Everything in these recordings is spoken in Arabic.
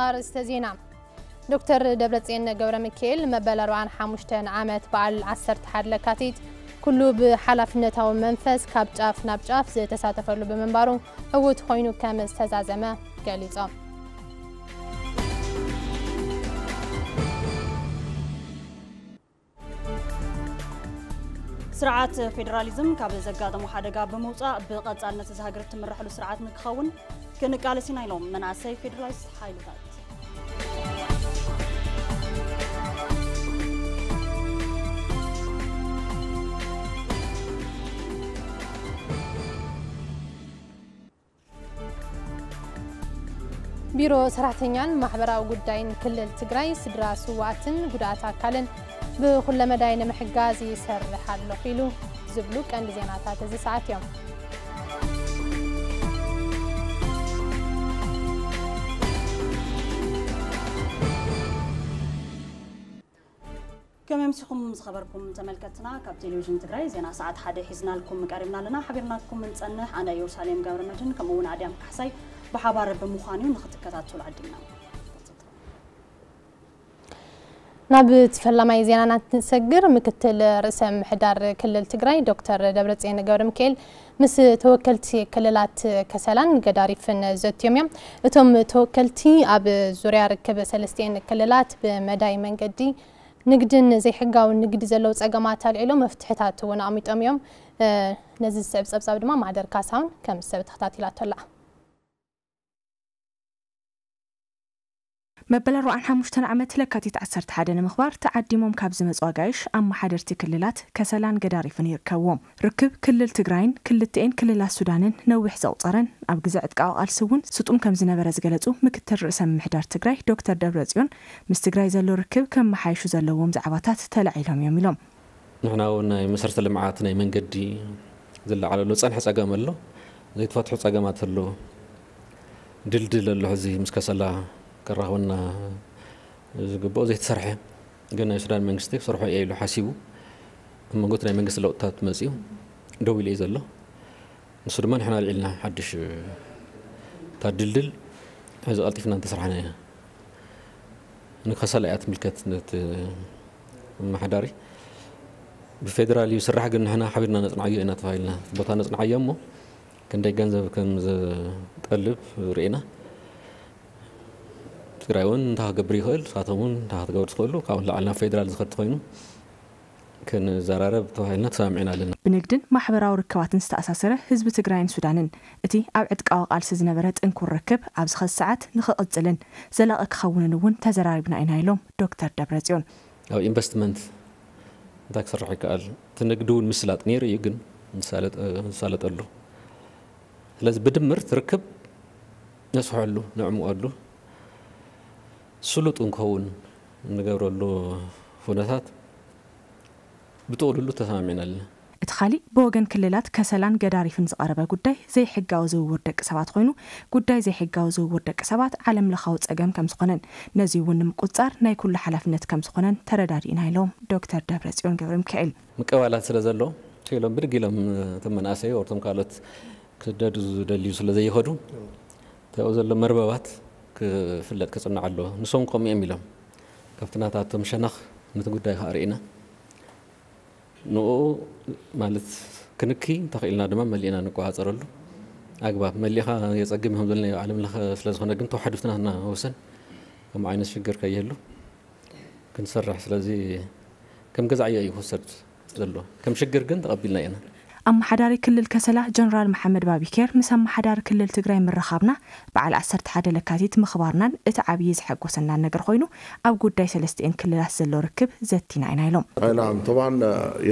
ንምፍጣር ዝተዜና ዶክተር ደብረፅን ገብረ ሚካኤል መበል 45 ዓመት በዓል 11 ለካቲት ኩሉ ብሓላፍነታዊ መንፈስ ካብ ጫፍ ናብ ጫፍ ዝተሳተፈሉ ብምንባሩ ዕዉት ኮይኑ ከም ዝተዛዘመ ገሊፆም ስርዓት ፌደራሊዝም ካብ ዘጋጠሙ ሓደጋ ብምውፃእ ብቐፃልነት እዚ ሃገር እትምራሕሉ ስርዓት ንክኸውን ክንቃለሲና ኢሎም መናእሰይ ፌደራሊስት ሓይልታት ቢሮ ሰራሕተኛን ማሕበራዊ ጉዳይን ክልል ትግራይ ስድራ ስዋእትን ጉዳኣት ኣካልን ብኹለ مداين ንምሕጋዝ سر ኣለኹ ኢሉ ዝብሉ ቀንዲ ዜናታት እዚ ሰዓት እዮም كما مسكم خبركم تملكتنا كاب تلفزيون تجري زينا ساعات حدا حزنا لكم قريبنا لنا حبيبنا لكم من تصنح انا يوساليم قبر مجن كمون عديم كحسي بحبار بمخانيو نختكتاتو العدينا ناب تفلماي زيانا نتنسجر مكتل رسم حدار كلل تقراي دكتور دبرتزيان قور مكيل مس توكلتي كللات كسلان قداري فن زوت يوم يوم اتوم توكلتي اب زوريا ركب سلستين كللات بمداي منقدي نقدن زي حقا ونقد زلو تساقامات العلو مفتحتات ونعمي تقوم يوم نزل سبس أبس أبدما مع دركاس هون كم سبت خطاتي لا تولع መበል 45 ዓመት ለካቲት 11 ንምኽባር ተዓዲሞም ካብ ዝመፁ ኣጋይሽ ኣመሓደርቲ ክልላት ከሰላን ገዳሪፍን ይርከብዎም ርክብ ክልል ትግራይን ክልትኤን ክልላት ሱዳንን ነዊሕ ዘቁፀረን ኣብ ግዜ ዕጥቃዊ ቃልሲ እውን ስጡም ከም ዝነበረ ዝገለፁ ምክትል ርእሰ ምምሕዳር ትግራይ ዶክተር ደብረ ፅዮን ምስ ትግራይ ዘሎ ርክብ ከም መሓይሹ ዘለዎም ዛዕባታት ተላዒሎም እዮም ኢሎም ንሕና እውን ናይ መሰረተ ልምዓት ናይ መንገዲ ዝለዓለሉ ፀንሐ ፀገም ኣሎ ዘይተፈትሑ ፀገማት ኣሎ ድልድል ኣሎ ሕዚ ምስ ከሰላ كرهونا زقبو زيت سرحة قلنا شران من قصدك صرحوا إيه لو حاسبو أما قلت لهم من قصد لو تات مزيو دوي لي زلو نصرمان حنا لعلنا حدش تدلدل هذا قلت فينا تسرحنا إياه نخسر لقيت ملكة نت محداري بفيدرالي يسرح قلنا هنا حبينا نصنع يو إنا تفايلنا بطان نصنع يومه كان ده جنزة كان مز تقلب رئينا ትግራይ እውን እንታክገብር ይኽእል ንሳቶም እውን እንታክትገብር ትኽእሉ ካብኡ ንላዕሊ ናብ ፌደራል ዝኸድ ኮይኑ ክንዘራረብ ተባሂልና ተሰሚዕና ኣለና ብንግድን ማሕበራዊ ርክባትን ዝተኣሳሰረ ህዝቢ ትግራይን ሱዳንን እቲ ኣብ ዕጥቃዊ ቃልሲ ዝነበረ ጥንኩር ርክብ ኣብዚ ኸዚ ሰዓት ንኽቕፅልን ዘላቐ ክኸውንን እውን ተዘራሪብና ኢና ኢሎም ዶክተር ደብረፅዮን ኣብ ኢንቨስትመንት እንታይ ክስራሕ ይከኣል እቲ ንግዲ እውን ምስላጥ ነይሩ እዩ ግን ዝሳለጠሉ ስለዚ ብድምር ትርክብ ነስሐሉ ነዕምቀሉ ስሉጡን ክኸውን ንገብረሉ ሁነታት ብጥቕልሉ ተሰማሚናለ እቲ ካሊእ ብወገን ክልላት ከሰላን ገዳሪፍን ዝቐረበ ጉዳይ ዘይሕጋዊ ዝውውር ደቂ ሰባት ኮይኑ ጉዳይ ዘይሕጋዊ ዝውውር ደቂ ሰባት ዓለም ለኻዊ ፀገም ከም ዝኾነን ነዚ እውን ንምቁፃር ናይ ኩሉ ሓላፍነት ከም ዝኾነን ተረዳዲእና ኢሎም ዶክተር ደብረ ፅዮን ገብረ ሚካኤል ምቀባላት ስለ ዘሎ ኢሎም ብድጊ ኢሎም እቶም መናእሰይ ወርቶም ካልኦት ክደዱ ዝደልዩ ስለዘይኸዱ ተብኡ ዘሎ መርበባት ክፍለጥ ክፅናዕ ኣለዎ ንሶም ከምኡ እዮም ኢሎም ካብቲ ናታቶም ሸነኽ ነቲ ጉዳይ ከዓ ርኢና ንኡ ማለት ክንኪ እንተኽኢልና ድማ መሊእና ንቆፃፀረሉ ኣግባብ መሊኻ የፀግም ከም ዘለና ዓለም ለኸ ስለ ዝኾነ ግን ተወሓድፍትና ክናወሰን ከምኡ ዓይነት ሽግር ከየሉ ክንሰርሕ ስለዚ ከም ገዛዕዮ እዩ ክወሰድ ዘሎ ከም ሽግር ግን ተቐቢልና ኢና حداري حداري كل كل الكسلة جنرال محمد مسمى ኣመሓዳሪ ክልል ከሰላ ጀነራል መሓመድ ባቢኬር ምስ ኣመሓዳሪ ክልል ትግራይ ምረኻብና በዓል 11 ለካቲት ምኽባርናን እቲ ዓብዪ ዝሐጎሰና ነገር ኮይኑ ኣብ ጉዳይ ሰለስትኤን ክልላት ዘሎ ርክብ ዘቲና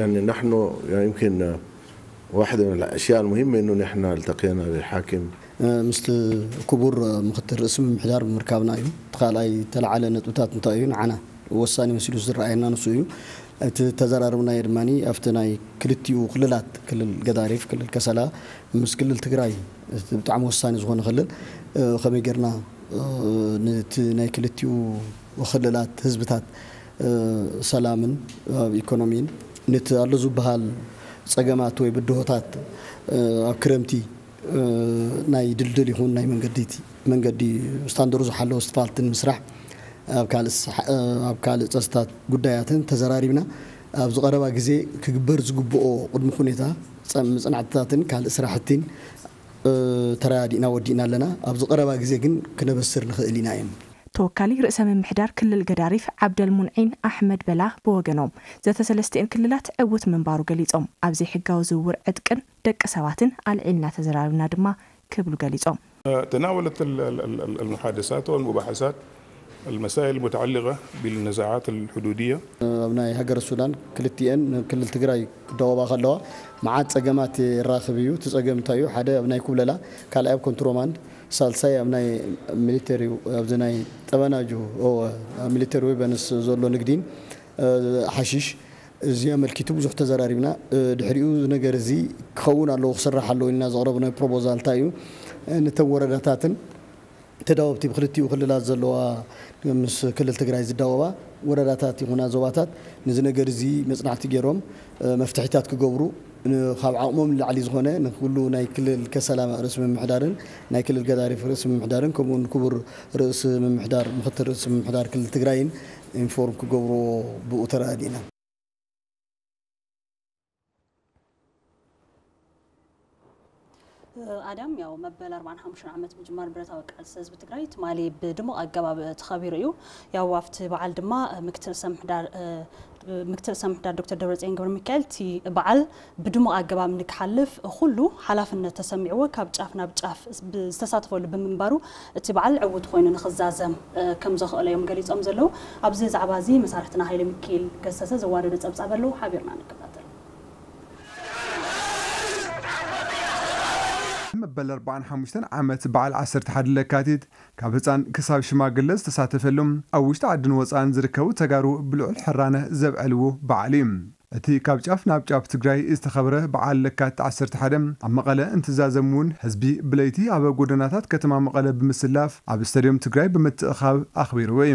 ኢና يمكن واحدة من الأشياء المهمة إنه نحن التقينا بالحاكم مست كبر مختر اسم محدار مركبنا يوم تخال أي تلعلى نتوتات نتائين عنا وصاني مسؤول الزراعي نانو እቲ ተዘራርብናዮ ድማኒ ኣብቲ ናይ ክልቲኡ ክልላት ክልል ገዳሪፍ ክልል ከሰላ ምስ ክልል ትግራይ ብጣዕሚ ወሳኒ ዝኾነ ክልል ከመይ ጌርና ነቲ ናይ ክልቲኡ ክልላት ህዝብታት ሰላምን ኣብ ኢኮኖሚን ነቲ ኣሎ ዝበሃል ፀገማት ወይ ብድሆታት ኣብ ክረምቲ ናይ ድልድል ይኹን ናይ መንገዲ መንገዲ ስታንደሩ ዝሓለወ ስፋልትን ምስራሕ ኣብ ካልእ ፀስታት ጉዳያትን ተዘራሪብና ኣብዚ ቀረባ ግዜ ክግበር ዝግብኦ ቅድሚ ኩኔታ ምፅናዕትታትን ካልእ ስራሕቲን ተረዳዲእና ወዲእና ኣለና ኣብዚ ቀረባ ግዜ ግን ክነበስር ንክእል ኢና እዮም ተወካሊ ርእሰ ምምሕዳር ክልል ገዳሪፍ ዓብደልሙንዒን ኣሕመድ በላ ብወገኖም ዘተሰለስተኤን ክልላት ዕውት ምንባሩ ገሊፆም ኣብዚ ሕጋዊ ዝውውር ዕጥቅን ደቂ ሰባትን ኣልዒልና ተዘራርብና ድማ ክብሉ ገሊፆም ተናወለት ሓደሳት المحادثات والمباحثات المسائل المتعلقة بالنزاعات الحدودية أبناء هجر السودان كل كلتين كل التجاري دوابا خلوا مع تجمعات الراخبيو تجمع تايو حدا أبناء كللا كلا أب كنترومان سالساي أبناء ميليتري أبناء تبنا جو أو ميليتري ويبنس زولو نقدين حشيش زي ملكيتو بزح تزراريبنا دحريو نجر زي كون على خسر حلو الناس عربنا بروبوزال تايو نتورد تاتن تداوبتي بخلتي وخللات زلوا مس كل تجري زداوبا ورداتات هنا زواتات نزنا جرزي مصنعتي جيرهم مفتاحيتات كجبرو ካብ ዓቕሞም ንላዕሊ ዝኾነ ንኩሉ ናይ ክልል ከሰላም ርእሲ ምምሕዳርን ናይ ክልል ገዳሪፍ ርእሲ ምምሕዳርን ከምኡውን ክቡር ርእሲ ምምሕዳር ምክትል ርእሲ ምምሕዳር ክልል ትግራይን ኢንፎርም ክገብርዎ ብኡ ተራእዲና ኣዳም ያው መበል 45 ዓመት ምጅማር ብረታዊ ቃልሲ ህዝቢ ትግራይ ትማሊ ብድሙቕ ኣገባብ ተኸቢሩ እዩ ያው ኣብቲ በዓል ድማ ምክትል ሰምሕዳር ምክትል ሰምሕዳር ዶክተር ደብረፅዮን ገብረ ሚካኤል እቲ በዓል ብድሙቕ ኣገባብ ንክሓልፍ ኩሉ ሓላፍነት ተሰሚዕዎ ካብ ጫፍ ናብ ጫፍ ዝተሳተፈሉ ብምንባሩ እቲ በዓል ዕውት ኮይኑ ንክዛዘም ከም ዘኽእለ እዮም ገሊፆም ዘለዉ ኣብዚ ዛዕባ እዚ መሳርሕትና ሃይለ ሚካኤል ገሰሰ ዘዋደዶ ፀብጻብ ኣለዉ ሓቢርና ንግበር መበል 45 ዓመት በዓል 11 ለካቲት ካብ ህፃን ክሳብ ሽማግለ ዝተሳተፈሉ ኣብ ውሽጢ ዓድን ወፃን ዝርከቡ ተጋሩ ብልዑል ሕራነ ዘብዕልዎ በዓል እዩ እቲ ካብ ጫፍ ናብ ጫፍ ትግራይ ዝተኸብረ በዓል ለካቲት 11 ኣብ መቐለ እንትዛዘም እውን ህዝቢ ብለይቲ ኣብ ጎደናታት ከተማ መቐለ ብምስላፍ ኣብ ስተድዮም ትግራይ ብምትእኻብ ኣኽቢርዎ እዩ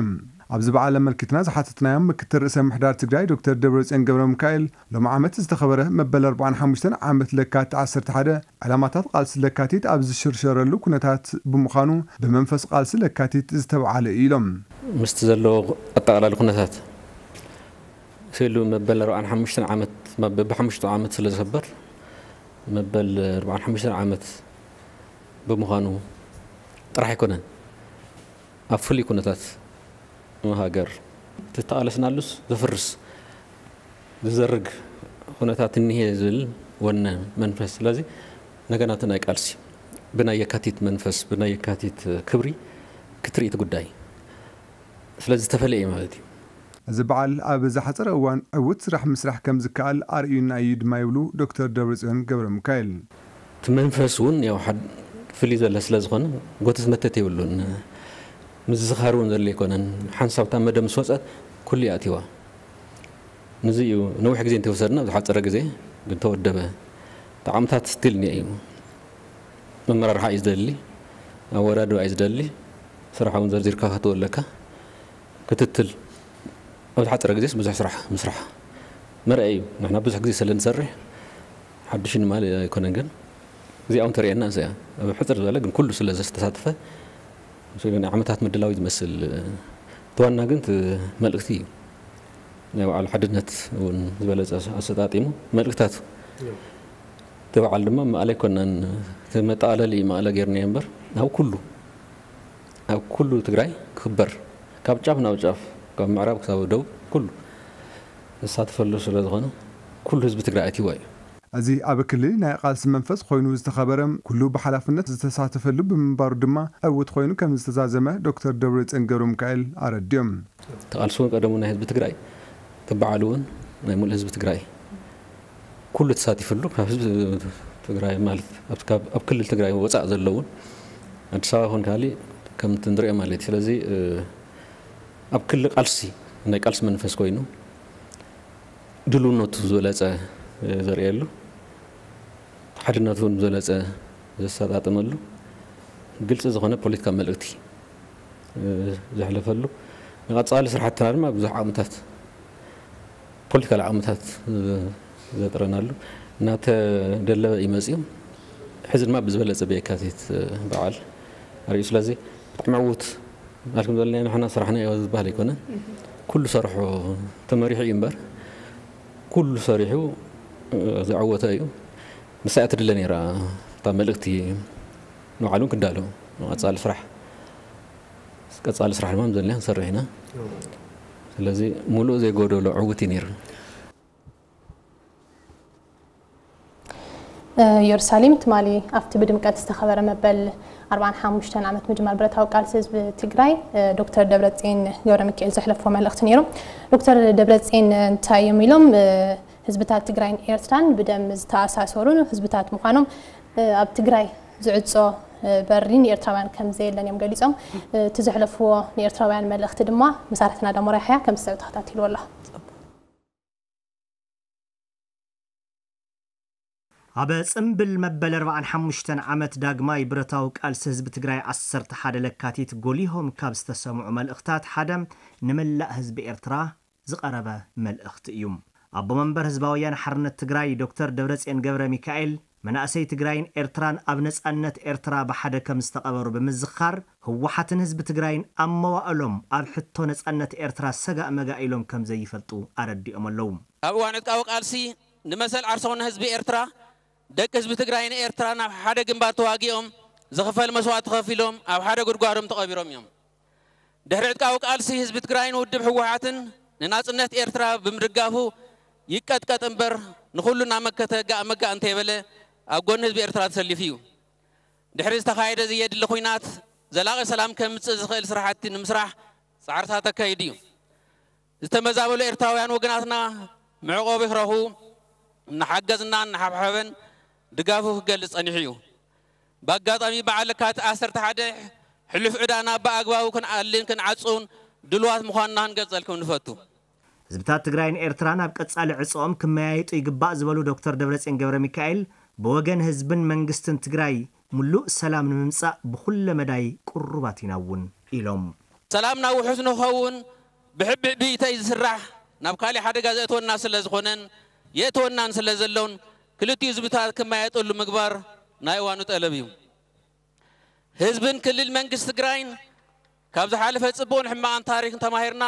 ኣብዚ በዓል ለመልኪትና ዝሓተትናዮም ምክትል ርእሰ ምሕዳር ትግራይ ዶክተር ደብረፅዮን ገብረ ሚካኤል ሎም ዓመት ዝተኸበረ መበል 45 ዓመት ለካቲት 11 ዕላማታት ቃልሲ ለካቲት ኣብ ዝሽርሸረሉ ኩነታት ብምዃኑ ብመንፈስ ቃልሲ ለካቲት ዝተበዓለ እዩ ኢሎም ምስቲ ዘለዎ ኣጠቓላሊ ኩነታት ስእሉ መበል 45 ዓመት ብሓሙሽተ ዓመት ስለ ዝኽበር መበል 45 ዓመት ብምዃኑ ጥራሕ ኣይኮነን ኣብ ፍሉይ ኩነታት ሀገር ትታለስናሉስ ዘፍርስ ዝዘርግ ሁነታት እኒሄ ዝብል ወነ መንፈስ ስለዚ ነገናትን ናይ ቃልሲ ብናይ የካቲት መንፈስ ብናይ የካቲት ክብሪ ክትርኢት ጉዳይ ስለዚ ዝተፈለየ ማለት እዩ እዚ በዓል ኣብ ዝሓፀረ እዋን ዕውት ስራሕ ምስራሕ ከም ዝከኣል ኣርእዩና እዩ ድማ ይብሉ ዶክተር ደብረፅዮን ገብረ ሚካኤል እቲ መንፈስ እውን ያው ሓ ፍልይ ዘለ ስለ ዝኾነ ጎተት መተት የብሉን ምስ ዝኻር እውን ዘድለ ኣይኮነን ሓንሳብታ መደብ ምስ ወፀት ኩሉ እያ እትዋ ንዚ እዩ ነዊሕ ግዜ እንተወሰድና ዝሓፀረ ግዜ ግን ተወደበ ጣዕምታት ስትል እኒአ እዩ መመራርሓ እዩ ዝደሊ ኣወዳድባ እዩ ዝደሊ ስራሕ እውን ዘርዚርካ ክትወለካ ክትትል ኣብ ዝሓፀረ ግዜስ ብዙሕ ስራሕ ምስራሕ መርአ እዩ ንሕና ብዙሕ ግዜ ስለ ንሰርሕ ሓድሽ ንማል ኣይኮነን ግን እዚኣ እውን ተርእየና እዚኣ ኣብ ሕፅር ዝበለ ግን ኩሉ ስለ ዝተሳተፈ ዓመታት ምድላዊ ዝመስል ተዋና ግን መልእክቲ እዩ ናይ ባዕሉ ሓድነት እውን ዝበለፀ ኣሰጣጢሙ መልእክታት እቲ በዓል ድማ መቐለ ኣይኮናን መጠቃለሊ መቐለ ጌርናዮ እምበር ኣብ ኩሉ ኣብ ኩሉ ትግራይ ክኽበር ካብ ጫፍ ናብ ጫፍ ካብ ምዕራብ ክሳብ ደቡብ ኩሉ ዝሳተፈሉ ስለ ዝኾነ ኩሉ ህዝቢ ትግራይ ኣትይዋ እዩ እዚ ኣብ ክልል ናይ ቃልሲ መንፈስ ኮይኑ ዝተኸበረ ኩሉ ብሓላፍነት ዝተሳተፈሉ ብምንባሩ ድማ ዕውት ኮይኑ ከም ዝተዛዘመ ዶክተር ደብረፅን ገብሩ ምካኤል ኣረድዮም ተቓልሲ እውን ቀደሙ ናይ ህዝቢ ትግራይ ክበዓሉ እውን ናይ ሙሉእ ህዝቢ ትግራይ ኩሉ ተሳቲፈሉ ካብ ህዝቢ ትግራይ ማለት ኣብ ክልል ትግራይ ወፃእ ዘለውን ኣዲስ ኣበባ ኮን ካሊእ ከምቲ ንሪኦ ማለት እዩ ስለዚ ኣብ ክሊ ቃልሲ ናይ ቃልሲ መንፈስ ኮይኑ ድልውነቱ ዝበለፀ ዘርእየሉ حدناتون زلزة زسات أتملو قلت إذا هنا بوليتيكا ملقتي زحلة فلو نقطع على سرحة تار ما بزح عامتات بوليتيكا العامتات زات رنالو نات دللا إيمازيوم حزن ما بزبلة زبيه كاتيت بعال رئيس لازي معوت لكن دلنا يعني حنا صرحنا يا ولد بالي كنا كل صرحه تمريح ينبر كل صرحه زعوت مساء تدل نيرا طب ملقتي نوعلون كندالو نوعتصال فرح كتصال سرح المهم زلنا نسرح هنا سلازي مولو زي غودولو عوتي نير أه، يرساليم تمالي أفتي بدمكات استخبر مبل 45 ዓመት ምጅማር ብረታዊ ቃልሲ ህዝቢ ትግራይ ዶክተር ደብረፅን ገብረ ሚካኤል ዘሕለፎ መልእኽቲ ነይሩ ዶክተር ደብረፅን እንታይ እዮም ኢሎም حزبتات تجرين إيرتران بدم تاسع سورون حزبتات مخانم أب تجري زعتصا برين إيرتران كم زي اللي نيم قليزهم تزحلفوا إيرتران مال اختدمة مسارتنا دم رايحة كم سعود حتاتي ولا عباس امبل مبل ربع عن حمشتن عمت داغماي برتاوك السزب تجري عصرت حاد لكاتيت قوليهم كابس تسمع مال اختات حدم نملا هزب ارترا زقربه مال اخت يوم ኣቦ መንበር ህዝባውያን ሓርነት ትግራይ ዶክተር ደብረፅን ገብረ ሚካኤል መናእሰይ ትግራይን ኤርትራን ኣብ ነፃነት ኤርትራ ብሓደ ከም ዝተቐበሩ ብምዝኻር ህወሓትን ህዝቢ ትግራይን ኣብ መዋእሎም ኣብ ሕቶ ነፃነት ኤርትራ ሰጋእ መጋእ ኢሎም ከም ዘይፈልጡ ኣረዲኦም ኣለዉ ኣብ እዋን ዕጥቃዊ ቃልሲ ንመሰል ዓርሶን ህዝቢ ኤርትራ ደቂ ህዝቢ ትግራይን ኤርትራ ናብ ሓደ ግንባር ተዋጊኦም ዝኽፈል መስዋዕት ተኸፊሎም ኣብ ሓደ ጉድጓዶም ተቐቢሮም እዮም ድሕሪ ዕጥቃዊ ቃልሲ ህዝቢ ትግራይን ውድብ ህወሓትን ንናፅነት ኤርትራ ብምድጋፉ يكتكت أمبر نخلو نامكتة جا مكة أنت يبلة أقول نسبي إرتراد سلفيو دحرز تخايد زياد لخوينات زلاغ السلام كم تزخيل سرحات نمسرح سعر ساتا كيديو استمزابو لإرتاويان وجناتنا معقوب يخرهو نحجزنا نحب حبن دقافه جلس أنيحيو بقعد بقاطمي بعلكات آسر تحدي حلف عدانا بأقواو كن عالين كن عدسون دلوات مخاننا هنقزل نفتو ህዝብታት ትግራይን ኤርትራን ኣብ ቀጻሊ ዕፅኦም ክመያይጡ ይግባእ ዝበሉ ዶክተር ደብረፅን ገብረ ሚካኤል ብወገን ህዝብን መንግስትን ትግራይ ሙሉእ ሰላም ንምምጻእ ብኹለ መዳይ ቁሩባት ኢና እውን ኢሎም ሰላምና ውሑስ ንኸውን ብሕብዕ ብኢተይ ዝስራሕ ናብ ካሊእ ሓደጋ ዘእትወና ስለ ዝኾነን የእትወናን ስለ ዘሎን ክልቲኡ ህዝብታት ክመያየጠሉ ምግባር ናይ እዋኑ ጠለብ እዩ ህዝብን ክልል መንግስቲ ትግራይን ካብ ዝሓለፈ ጽቡቕን ሕማቕን ታሪክን ተማሂርና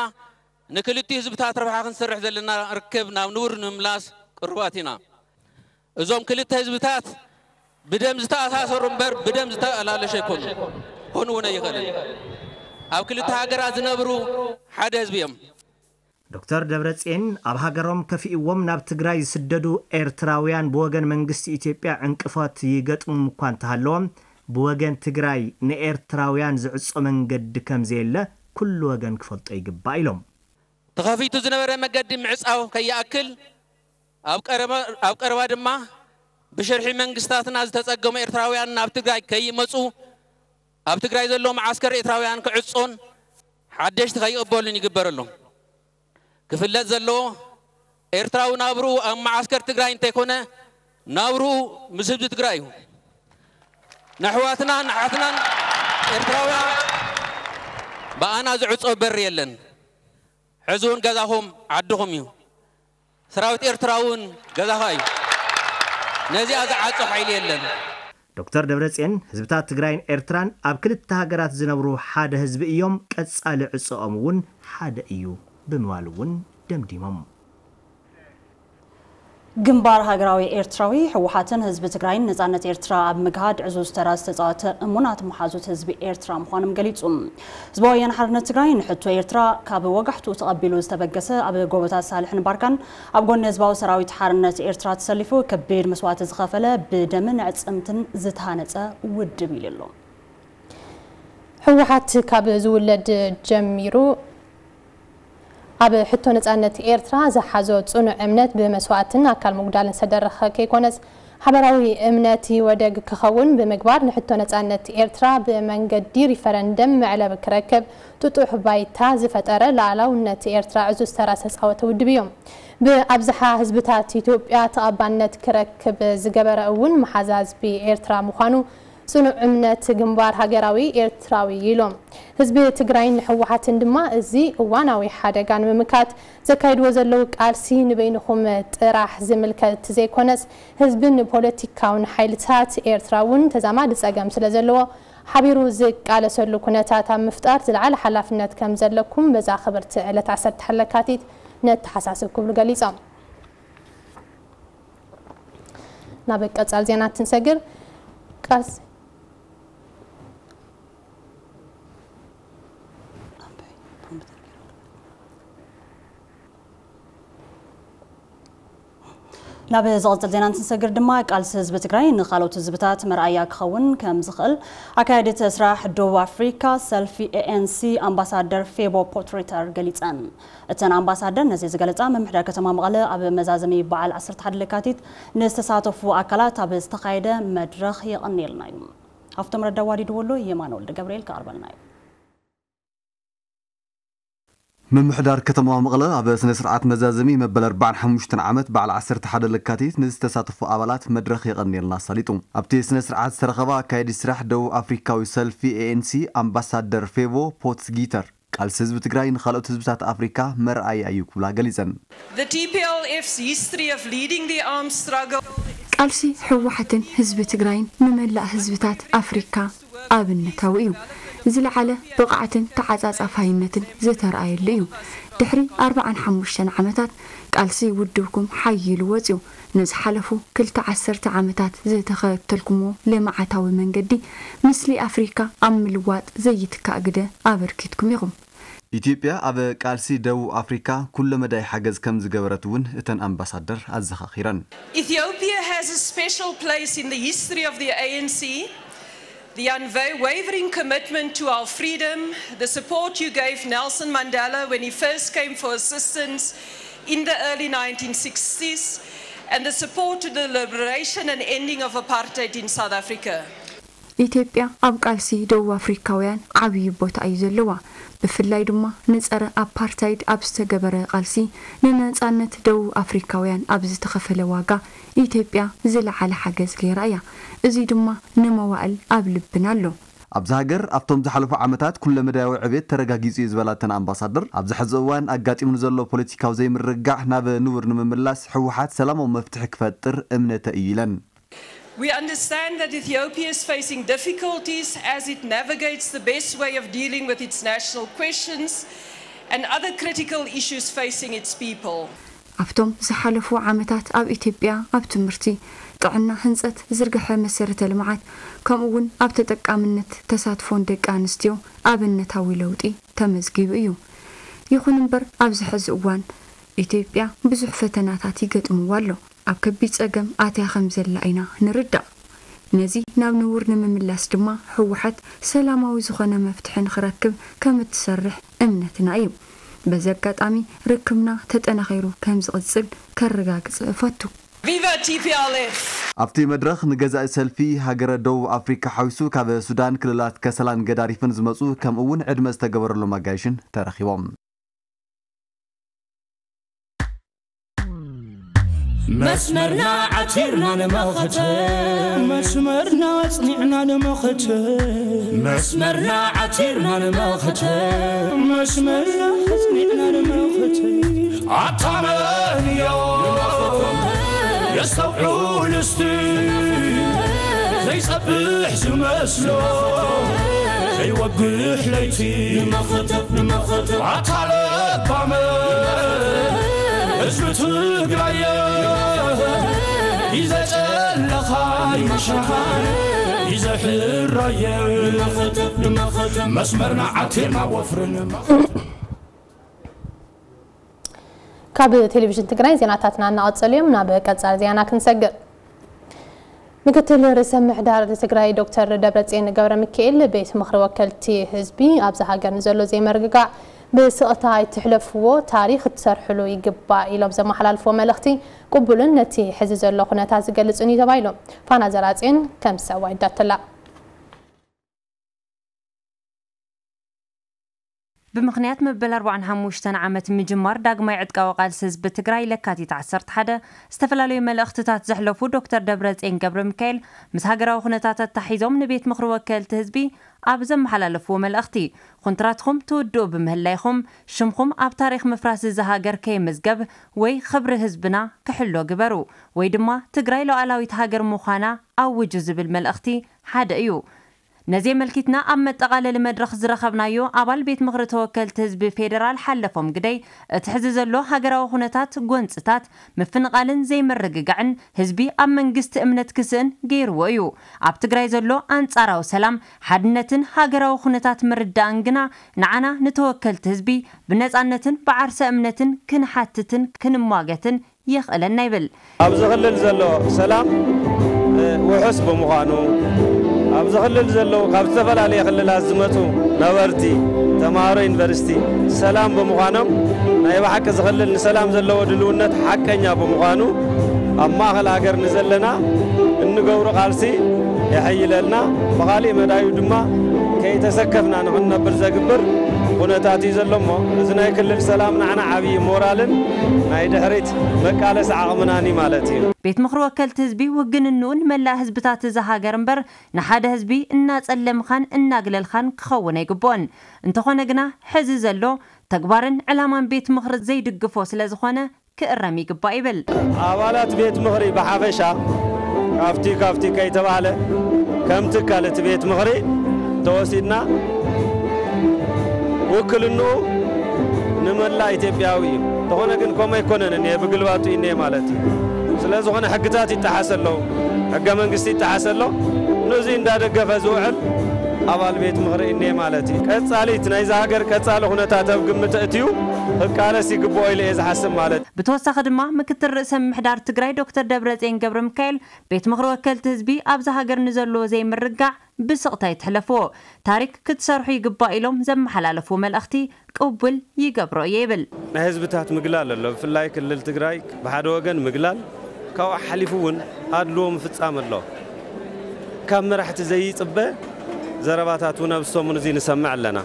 ንክልቲ ህዝብታት ረብሓ ክንሰርሕ ዘለና ርክብ ናብ ንቡር ንምምላስ ቅርባት ኢና እዞም ክልተ ህዝብታት ብደም ዝተኣሳሰሩ እምበር ብደም ዝተላለሸ ይኮኑ ኮኑ እውን ኣይኽእልን ኣብ ክልተ ሃገራት ዝነብሩ ሓደ ህዝቢ እዮም ዶክተር ደብረፅን ኣብ ሃገሮም ከፊእዎም ናብ ትግራይ ዝስደዱ ኤርትራውያን ብወገን መንግስቲ ኢትዮጵያ ዕንቅፋት ይገጥሙ እኳ እንተሃለዎም ብወገን ትግራይ ንኤርትራውያን ዝዕፆ መንገዲ ከምዘየለ ኩሉ ወገን ክፈልጦ ይግባእ ኢሎም تخافيتو زنبرة مقدم أو كي أكل أو كرب أو كرب ما بشرح من قصات ناس تسعى جمع إثراويان نابتغاي كي مسو أبتغاي زلوا معسكر إثراويان كعصون حدش تغاي أبولني قبر لهم كيف لا زلوا إثراو نابرو أم معسكر تغاي تكونة نابرو مسجد تغاي نحو أثنان أثنان إثراويان بقى أنا زعوت أبر يلن ሕዝውን ገዛኹም ዓድኹም እዩ ሰራዊት ኤርትራ እውን ገዛኻ እዩ ነዚኣ ዝዓፅቕ ሓይሊ የለን ዶክተር ደብረፅን ህዝብታት ትግራይን ኤርትራን ኣብ ክልተ ሃገራት ዝነብሩ ሓደ ህዝቢ እዮም ቀጻሊ ዕፅኦም እውን ሓደ እዩ ብምባል እውን ደምዲሞም ግንባር ሃገራዊ ኤርትራዊ ህወሓትን ህዝቢ ትግራይን ነፃነት ኤርትራ ኣብ ምግሃድ ዕዙዝ ተራ ዝተፃወተ እሙናት መሓዙት ህዝቢ ኤርትራ ምዃኖም ገሊጹ ህዝቢ ወያነ ሓርነት ትግራይ ንሕቶ ኤርትራ ካብ ወጋሕቱ ተቐቢሉ ዝተበገሰ ኣብ ጎቦታት ሳልሕን ባርካን ኣብ ጎኒ ህዝባዊ ሰራዊት ሓርነት ኤርትራ ተሰሊፉ ከቢድ መስዋዕቲ ዝኸፈለ ብደምን ዕፅምትን ዝተሃነፀ ውድብ ኢሉ ኣሎ ሕወሓት ካብ ዝውለድ ጀሚሩ أب حتى نتأنت إيرترا زحزوت صنع أمنت بمسواتنا كالمجدال سدر خكيكونس حبراوي أمنتي ودق كخون بمجبار نحتى نتأنت إيرترا بمنجدي ريفرندم على بكركب تطوح باي تازف أرى لعلو نت إيرترا عزوز تراسس أو تودبيهم بأبزحة هزبتات يتوبيات أبانت كركب زقبر أول محزاز بإيرترا مخانو ጽኑዕ እምነት ግንባር ሃገራዊ ኤርትራዊ ኢሎም ህዝቢ ትግራይን ንሕወሓትን ድማ እዚ እዋናዊ ሓደጋ ንምምካት ዘካይድዎ ዘለዉ ቃልሲ ንበይንኹም ጥራሕ ዝምልከት ዘይኮነስ ህዝብን ፖለቲካውን ሓይልታት ኤርትራ እውን ተዛማዲ ፀገም ስለ ዘለዎ ሓቢሩ ዝቃለሰሉ ኩነታት ኣብ ምፍጣር ዝለዓለ ሓላፍነት ከም ዘለኩም በዛ ክብርቲ ዕለት ዓሰርተ ሓለካቲት ነተሓሳስብ ክብሉ ገሊፆም ናብ ቀፃል ዜና ትንሰግር ቃልሲ ናብ ዝቕፅል ዜና እንትንሰግር ድማ ቃልሲ ህዝቢ ትግራይ ንካልኦት ህዝብታት መርኣያ ክኸውን ከም ዝኽእል ኣካየዲት ስራሕ ደቡብ ኣፍሪካ ሰልፊ ኤኤንሲ ኣምባሳደር ፌቦ ፖትሪተር ገሊፀን እተን ኣምባሳደር ነዚ ዝገለፃ መምሕዳር ከተማ መቐለ ኣብ መዛዘሚ በዓል 11 ለካቲት ንዝተሳተፉ ኣካላት ኣብ ዝተካየደ መድረኽ የቐኒልና እዩ ሃፍቶም ረዳ ዋዲድወሎ የማነ ወልዲ ገብርኤል ከቕርበልና እዩ من محدار كتموا مغلى أبا سنة سرعة مزازمي مبل أربع حمشت عمت بعد عصر تحد الكاتيت نزت ساتف أبلات مدرخي غني الله صليتهم أبتي سنة سرعة سرخوا كايد سرح دو أفريقيا ويسل في ANC أمبassador فيفو بوتس جيتر قال سيزب تقرأين خلو تزب سات أفريقيا أيوك بلا غليزن The TPLF's history of leading the armed struggle قال سي حوحة هزب تقرأين نمال هزبتات أفريقيا أبن تاويو ዝለዓለ ብቕዓትን ተዓፃፃፋይነትን ዝተረኣየሉ እዩ ድሕሪ 45 ዓመታት ቃልሲ ውድብኩም ሓይሉ ወፂኡ ንዝሓለፉ ክልተ ዓሰርተ ዓመታት ዝተኸተልኩምዎ ልምዓታዊ መንገዲ ምስሊ ኣፍሪካ ኣብ ምልዋጥ ዘይትካእ ግደ ኣበርኪትኩም ኢኹም ኢትዮጵያ ኣብ ቃልሲ ደቡብ ኣፍሪካ ኩሎ መዳይ ሓገዝ ከም ዝገበረት እውን እተን ኣምባሳደር ኣዘኻኺረን ኢትዮጵያ ሃዝ ስፔሻል ፕሌስ ኢን ሂስትሪ ኦፍ ANC the unwavering commitment to our freedom, the support you gave Nelson Mandela when he first came for assistance in the early 1960s, and the support to the liberation and ending of apartheid in South Africa. ኢትዮጵያ ኣብ ቃልሲ ደቡብ ኣፍሪካውያን ዓብዪ ቦታ እዩ ዘለዋ ብፍላይ ድማ ንጸረ ኣፓርታይድ ኣብ ዝተገበረ ቓልሲ ንነጻነት ደቡብ ኣፍሪካውያን ኣብ ዝተኸፈለ ዋጋ ኢትዮጵያ ዝለዓለ ሓገዝ ገይራ እያ እዚ ድማ ንመዋእል ኣብ ልብን ኣሎ ኣብዚ ሃገር ኣብቶም ዝሓለፉ ዓመታት ኩሎ መዳያዊ ዕብት ተረጋጊጹ እዩ ዝበላተን ኣምባሳደር ኣብዚ ሕዚ እዋን ኣጋጢሙ ዘሎ ፖለቲካዊ ዘይምርጋዕ ናብ ንቡር ንምምላስ ሕወሓት ሰላማዊ መፍትሒ ክፈጥር እምነተ እዩ ኢለን We understand that Ethiopia is facing difficulties as it navigates the best way of dealing with its national questions and other critical issues facing its people. ኣብቶም ዝሓለፉ ዓመታት ኣብ ኢትዮጵያ ኣብ ትምህርቲ ጥዕና ህንፀት ዝርግሐ መሰረተ ልምዓት ከምኡ እውን ኣብ ተጠቃምነት ተሳትፎን ደቂ ኣንስትዮ ኣብነታዊ ለውጢ ተመዝጊቡ እዩ ይኹን እምበር ኣብዚ ሕዚ እዋን ኢትዮጵያ ብዙሕ ፈተናታት ይገጥምዋ ኣሎ ኣብ ከቢድ ፀገም ኣትያ ከም ዘላ ኢና ንርዳእ ነዚ ናብ ንውር ንምምላስ ድማ ህወሓት ሰላማዊ ዝኾነ መፍትሒ ንክረክብ ከም እትሰርሕ እምነትና እዩ በዚ ኣጋጣሚ ርክብና ተጠናኺሩ ከም ዝቕፅል ከረጋግፅ እፈቱ ኣብቲ መድረኽ ንገዛኢ ሰልፊ ሃገረ ደቡብ ኣፍሪካ ሓዊሱ ካብ ሱዳን ክልላት ከሰላን ገዳሪፍን ዝመፁ ከምኡ እውን ዕድመ ዝተገበረሎም ኣጋይሽን ተረኺቦም مسمرنا عتيرنا لمخته مسمرنا صنعنا لمخته مسمرنا عتيرنا لمخته مسمرنا صنعنا لمخته عطامن يا يستوحول زي سبح زمسلو زي وقح ليتي لمخطف لمخطف عطالب بعمل اسمتك لعيال خاي مشهر إذا حر ريال مسمرنا عتينا وفرنا ካብ ቴሌቭዥን ትግራይ ዜናታትና እናቐፀሉ እዮም ናብ ቀፃሊ ዜና ክንሰግር ምክትል ርእሰ ምሕዳር ትግራይ ዶክተር ደብረፅዮን ገብረ ሚካኤል ቤት ምኽሪ ወከልቲ ህዝቢ ኣብዚ ሃገር ንዘሎ ዘይምርግጋዕ بسقطاي تحلفو تاريخ تسرحلو يقبا إلو بزا محلال فو ملختي قبلن نتي حزيز اللوخنة تازي قلت تبايلو فانا زراتين كم سوا عدات الله ብምኽንያት መበል 45 ዓመት ምጅማር ዳግማይ ዕጥቃዊ ቃልሲ ህዝቢ ትግራይ ለካቲት 11 ዝተፈላለዩ መልእኽትታት ዘሕለፉ ዶክተር ደብረፅን ገብረ ሚካኤል ምስ ሃገራዊ ኩነታት ኣታሒዞም ንቤት ምኽሪ ወከልቲ ህዝቢ ኣብ ዘመሓላለፍዎ መልእኽቲ ኩንትራትኩም ትውድኡ ብምህላይኹም ሽምኩም ኣብ ታሪክ ምፍራስ ዝሃገር ከይምዝገብ ወይ ክብሪ ህዝብና ክሕሎ ግበሩ ወይ ድማ ትግራይ ሉዓላዊት ሃገር ምዃና ኣውጁ ዝብል መልእኽቲ ሓደ እዩ ነዚ የመልኪትና ኣብ መጠቓለሊ መድረኽ ዝረኸብናዮ ኣባል ቤት ምኽሪ ተወከልቲ ህዝቢ ፌደራል ሓለፎም ግደይ እቲ ሕዚ ዘሎ ሃገራዊ ኩነታት ጎንፅታት ምፍንቓልን ዘይምርግጋዕን ህዝቢ ኣብ መንግስቲ እምነት ክስእን ገይርዎ እዩ ኣብ ትግራይ ዘሎ ኣንጻራዊ ሰላም ሓድነትን ሃገራዊ ኩነታት ምርዳእን ግና ንዓና ንተወከልቲ ህዝቢ ብነፃነትን ብዓርሰ እምነትን ክንሓትትን ክንሟገትን የኽእለና ይብል ኣብዚ ክልል ዘሎ ሰላም ውሑስ ብምዃኑ ኣብዚ ክልል ዘለዉ ካብ ዝተፈላለየ ክልላት ዝመፁ ነበርቲ ተምሃሮ ዩኒቨርሲቲ ሰላም ብምዃኖም ናይ ብሓቂ ዝኽልል ንሰላም ዘለዎ ድልውነት ሓቀኛ ብምዃኑ ኣብ ማእኸል ሃገር ንዘለና እንገብሮ ቃልሲ የሐይለልና ብኻሊእ መዳዩ ድማ ከይተሰከፍና ንኽንነብር ዘግብር ኩነታት እዩ ዘሎ ሞ እዚ ናይ ክልል ሰላም ንዓና ዓብዪ ሞራልን ናይ ድሕሪት መቃለስ ዓቕምናኒ ማለት እዩ ቤት ምክሪ ወከልቲ ህዝቢ ውግንንኡን መላእ ህዝብታት እዚ ሃገር እምበር ንሓደ ህዝቢ እናጸለምኻን እናግለልኻን ክኸውን ኣይግብኦን እንተኾነ ግና ሕዚ ዘሎ ተግባርን ዕላማን ቤት ምኽሪ ዘይድግፎ ስለ ዝኾነ ክእረም ይግባእ ይብል ኣባላት ቤት ምኽሪ ብሓፈሻ ካብቲ ካብቲ ከይተባሃለ ከም ትካል እቲ ቤት ምኽሪ ተወሲድና ውክልኑ ንመላ ኢትዮጵያዊ እዩ እንተኾነ ግን ከምኡ ኣይኮነን እኒአ ብግልባቱ እኒአ ማለት እዩ ስለ ዝኾነ ሕግታት ይጠሓሰ ኣለዉ ሕገ መንግስቲ ይጠሓሰ ኣሎ ንእዙይ እንዳደገፈ ዝውዕል أبال بيت مغري إني مالتي كتصالي تنايز هاجر كتصالي هنا تاتب قمت أتيو هكالا سيك بوي ليز حسن مالت بتوسع خدمة مكتر رئيس محدار تقرأي دكتور دبرت إن قبر مكيل بيت مغري وكل تزبي أبز هاجر نزلو زي مرقع بسقطة يتحلفو تاريك كتصرحي قبا إلوم زم حلالفو مال أختي كقبل يقبرو يبل نهز بتاعت مقلال اللو في اللايك اللي تقرأي بحد وقن مقلال كوا حليفون هاد لوم في تسامر لو كم راح تزيي ዘረባታትውነ ብሶሙን እዚ ንሰምዕ ኣለና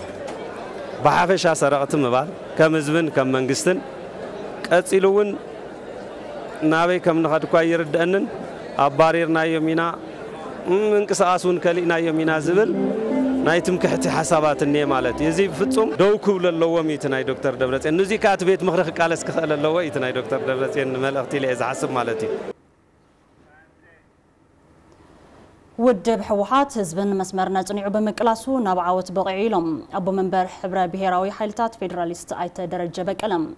ብሓፈሻ ሰረቕቲ ምባል ከም ህዝብን ከም መንግስትን ቀፂሉ እውን ናበይ ከም ንኸድኳ ይርድአንን ኣባሪርናዮም ኢና ምንቅስቓስ እውን ከሊእናዮም ኢና ዝብል ናይ ትምክሕቲ ሓሳባት እኒአ ማለት እዩ እዚ ብፍፁም ደው ክብሉ ኣለዎም እዩ ናይ ዶክተር ደብረፅን ንዚ ከዓ እቲ ቤት ምክሪ ክቃለስ ክኽእል ኣለዎ እዩ ናይ ዶክተር ደብረፅን መልእኽቲ ኢለ ዝሓስብ ማለት እዩ ودب حوحات هزبن مسمرنا تنعب مكلاسو نابعوت بغعيلم أبو منبر حبر بهيراوي حالتات فيدراليست أيتا درجة بكلم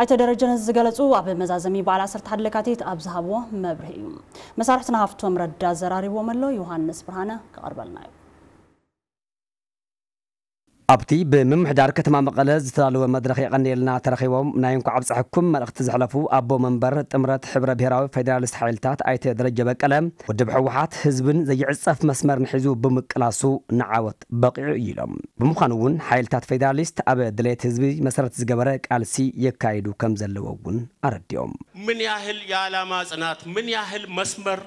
أيتا درجة نزقلتو أبو مزازمي بعلى سر تحدلكاتيت أبزهابو مبرهيم مسارحتنا هفتو مرد دازراري ومن يوهان نسبرهانا كاربالنايو ኣብቲ ብምምሕዳር ከተማ መቐለ ዝተዳለወ መድረኽ የቐኒልና ተረኺቦም ናይ እንኳዕ ኣብፅሕኩም መልእኽቲ ዘሕለፉ ኣቦ መንበር ጥምረት ሕብረ ብሔራዊ ፌደራሊስት ሓይልታት ኣይተ ደረጀ በቀለ ውድብ ሕወሓት ህዝብን ዘይዕፀፍ መስመር ንሒዙ ብምቅላሱ ንዓወት በቂዑ እዩ ኢሎም ብምዃኑ እውን ሓይልታት ፌደራሊስት ኣብ ድሌት ህዝቢ መሰረት ዝገበረ ቃልሲ የካይዱ ከም ዘለዎ እውን ኣረዲኦም ምን ያህል የዓላማ ጽናት ምን ያህል መስመር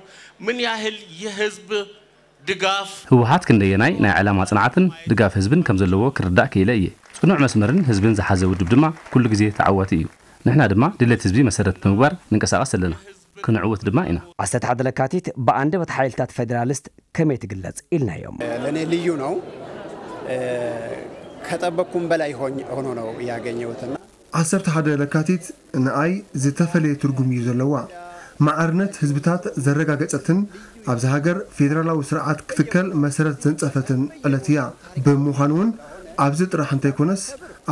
ምን ያህል የህዝብ ህወሓት ክንደየናይ ናይ ዕላማ ፅንዓትን ድጋፍ ህዝብን ከም ዘለዎ ክርዳእ ክኢለ እየ ፅኑዕ መስመርን ህዝብን ዝሓዘ ውድብ ድማ ኩሉ ግዜ ተዓወቲ እዩ ንሕና ድማ ድሌት ህዝቢ መሰረት ብምግባር ንንቀሳቐስ ኣለና ክንዕውት ድማ ኢና 11 ለካቲት ብኣንደበት ሓይልታት ፌደራሊስት ከመይ ትግለጽ ኢልናዮም ለእኔ ልዩ ነው ከጠበኩም በላይ ሆኖ ነው ያገኘሁትና 11 ለካቲት ንኣይ ዝተፈለየ ትርጉም እዩ ዘለዋ ማዕርነት ህዝብታት ዘረጋገፀትን ኣብዚ ሃገር ፌደራላዊ ስርዓት ክትከል መሰረት ዘንፀፈትን ዕለት እያ ብምዃኑ እውን ኣብዚ ጥራሕ እንተይኮነስ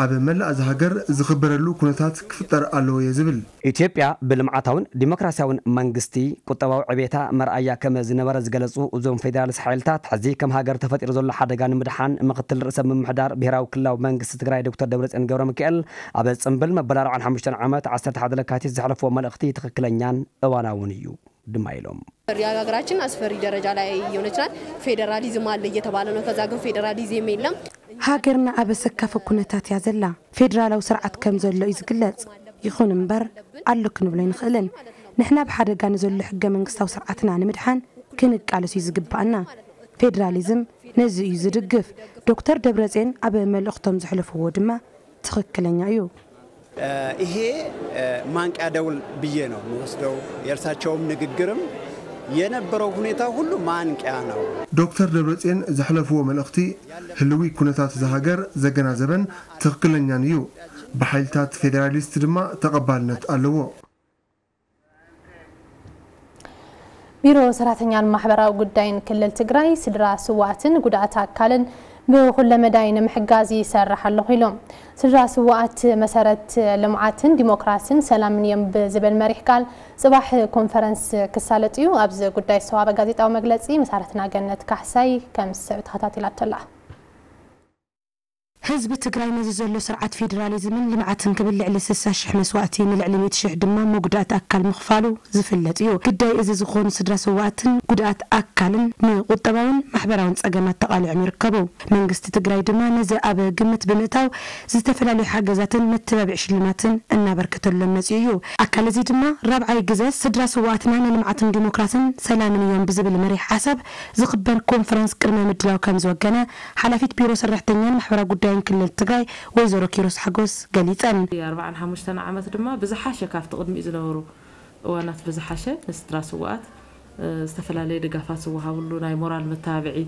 ኣብ መላእ እዚ ሃገር ዝኽበረሉ ኩነታት ክፍጠር ኣለዎ እየ ዝብል ኢትዮጵያ ብልምዓታውን ዲሞክራስያውን መንግስቲ ቁጠባዊ ዕቤታ መርኣያ ከም ዝነበረ ዝገለፁ እዞም ፌደራልስ ሓይልታት ሕዚ ከም ሃገር ተፈጢሩ ዘሎ ሓደጋ ንምድሓን ምክትል ርእሰ ምምሕዳር ብሄራዊ ክልላዊ መንግስቲ ትግራይ ዶክተር ደብረፅን ገብረ ሚካኤል ኣብ ፅምብል መበል 45 ዓመት 11 ለካቲት ዘሕለፍዎ መልእኽቲ ትኽክለኛን እዋናውን እዩ ድም አይለውም። ሀገራችን አስፈሪ ደረጃ ላይ የሆነችናል። ፌዴራሊዝም አለ እየተባለ ነው። ከዛ ግን ፌዴራሊዝም የለም። ሃገርና ኣብ ሰካፈ ኩነታት እያ ዘላ ፌደራላዊ ስርዓት ከም ዘሎ እዩ ዝግለጽ ይኹን እምበር ኣሎ ክንብሎ ይንኽእልን ንሕና ብሓደጋ ንዘሎ ሕገ መንግስታዊ ስርዓትና ንምድሓን ክንቃለስ እዩ ዝግባአና ፌደራሊዝም ነዚ እዩ ዝድግፍ ዶክተር ደብረፅን ኣብ መልእኽቶም ዘሕልፍዎ ድማ ትኽክለኛ እዩ ይሄ ማንቂያ ደውል ብዬ ነው የምወስደው። የእርሳቸውም ንግግርም የነበረው ሁኔታ ሁሉ ማንቂያ ነው። ዶክተር ደብረፅዮን ዘሕለፍዎ መልእኽቲ ህልዊ ኩነታት ዝሃገር ዘገናዘበን ትኽክለኛን እዩ፣ ብሓይልታት ፌደራሊስት ድማ ተቐባልነት ኣለዎ። ቢሮ ሰራተኛን ማሕበራዊ ጉዳይን ክልል ትግራይ ስድራ ስዋእትን ጉዳእት ኣካልን بكل مدينة محجازي سرح اللهيلوم سجاس وقت مسارات لمعات ديمقراطية سلام يوم بزبل مريح قال صباح كونفرنس كسالتيو أبز قد يسوع بجازيت أو مجلسي مسارتنا جنة كحسي كم سبت خطاتي لا تلا حزب تقرأي مززل له سرعات فيدراليزم من لمعتن قبل لعلي سسا شح مسواتي من لعلي ميت شح دمام مقدات أكل مخفالو زفلت يو قداي إزي زخون سدرا سواتن قدات أكل من قطبان محبران سأقامات تقال عمير كبو من قست تقرأي دمام نزي أبا قمت بمتاو زي تفلالي حاجزات متباب عشلمات إنا بركتو اللمز يو أكل زي دمام رابع قزة سدرا سواتنا من لمعتن ديموكراس سلام يوم بزبل مريح حسب زخبان كونفرنس كرمي مدلاو كان زوجنا حلفيت بيرو سرحتين محبرا قداي كان كل التجاي وزير كيروس حجوس قليتا يا أربعة أنها مجتمع عامة دما بزحاشة كاف تقدم إزلاورو وأنا بزحاشة استراس وقت استفلا لي دقافات سوها ولو ناي مورال متابعي